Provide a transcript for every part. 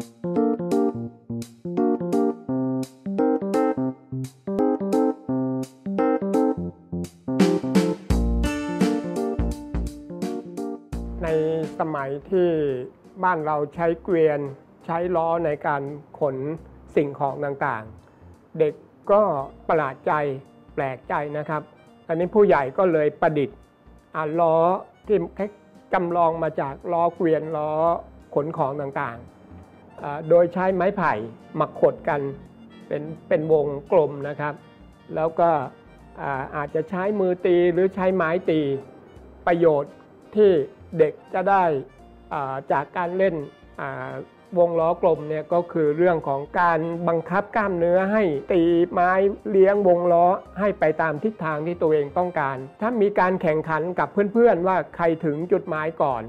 ในสมัยที่บ้านเราใช้เกวียนใช้ล้อในการขนสิ่งของต่างๆ เด็กก็ประหลาดใจแปลกใจนะครับอันนี้ผู้ใหญ่ก็เลยประดิษฐ์ล้อที่จำลองมาจากล้อเกวียนล้อขนของต่างๆ โดยใช้ไม้ไผ่มาขดกันเป็นเป็นวงกลมนะครับ แล้วก็อาจจะใช้มือตีหรือใช้ไม้ตีประโยชน์ที่เด็กจะได้จากการเล่นวงล้อกลมเนี่ยก็คือเรื่องของการบังคับกล้ามเนื้อให้ตีไม้เลี้ยงวงล้อให้ไปตามทิศทางที่ตัวเองต้องการ ถ้ามีการแข่งขันกับเพื่อนๆว่าใครถึงจุดหมายก่อน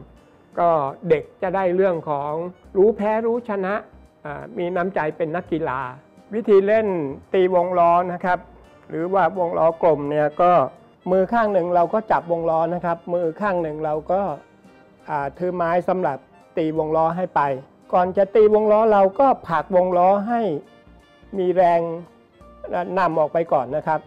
ก็เด็กจะได้เรื่องของรู้แพ้รู้ชนะมีน้ำใจเป็นนักกีฬา วิธีเล่นตีวงล้อนะครับ หรือว่าวงล้อกลมเนี่ยก็มือข้างหนึ่งเราก็จับวงล้อนะครับ มือข้างหนึ่งเราก็ถือไม้สำหรับตีวงล้อให้ไป ก่อนจะตีวงล้อเราก็ผลักวงล้อให้มีแรงนำออกไปก่อนนะครับ